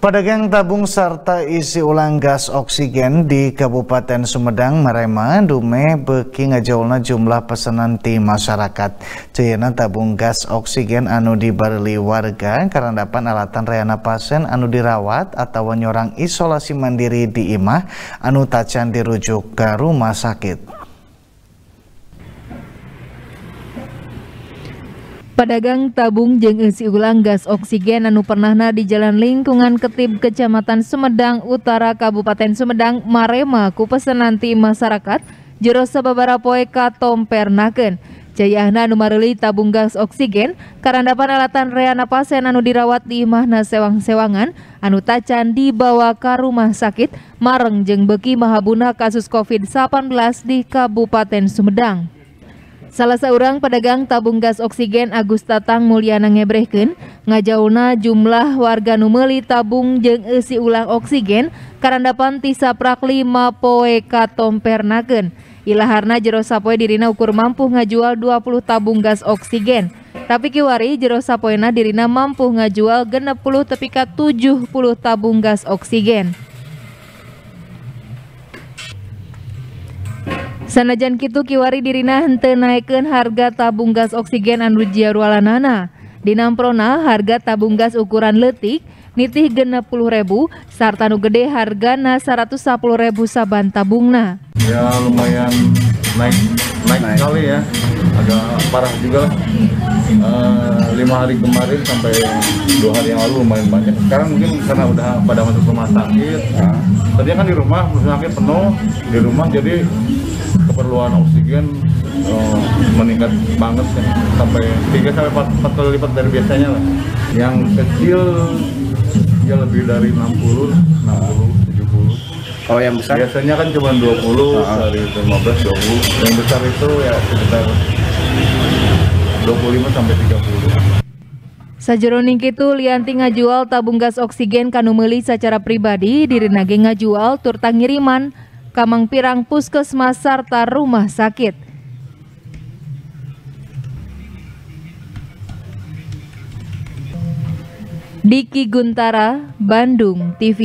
Pedagang tabung serta isi ulang gas oksigen di Kabupaten Sumedang, Marema, Dume, beki ngajolna jumlah pesanan ti masyarakat. Ceyana tabung gas oksigen anu dibareli warga karena dapat alatan reana pasien anu dirawat atau nyorang isolasi mandiri di imah anu tacan dirujuk ke rumah sakit. Pedagang tabung jeung isi ulang gas oksigen anu pernahna di Jalan Lingkungan Ketib Kecamatan Sumedang Utara Kabupaten Sumedang Marema ku pesanan ti masyarakat jero sababara poe katompernakeun. Jayahna anu mareli tabung gas oksigen karandapan alatan reana pasien anu dirawat di imahna sewang-sewangan anu tacan dibawa ke rumah sakit mareng jeung beki mahabuna kasus COVID-19 di Kabupaten Sumedang. Salah seorang pedagang tabung gas oksigen Agus Tatang Mulyana ngebrehkeun ngajauna jumlah warga numeli tabung jeung isi ulang oksigen karandapan tisaprak lima poe katompernakeun. Ilaharna jero sapoe dirina ukur mampu ngajual 20 tabung gas oksigen. Tapi kiwari jero sapoena dirina mampu ngajual 60 tepi ka 70 tabung gas oksigen. Sanajan kitu kiwari dirina hente naikkan harga tabung gas oksigen anu jiarualanana. Di Namprona harga tabung gas ukuran letik nitih genep puluh ribu sarta nu gede harga na seratus sepuluh ribu saban tabungna. Ya lumayan naik naik, naik. kali ya agak parah juga lah uh, lima hari kemarin sampai dua hari yang lalu lumayan banyak sekarang mungkin karena udah pada masuk rumah sakit nah. tadinya kan di rumah rumah sakit penuh di rumah jadi keperluan oksigen uh, meningkat banget ya sampai 3 sampai 4, 4 kali lipat dari biasanya lah. Yang kecil ya lebih dari 60, 60, 70. Kalau yang besar? Biasanya kan cuma 20, uh dari 15, 20. Yang besar itu ya sekitar 25 sampai 30. Sajeroning kitu Lianti ngajual tabung gas oksigen kanu meuli secara pribadi diri nage ngajual tur ngiriman Kamang Pirang Puskesmas serta rumah sakit. Diki Guntara, Bandung TV.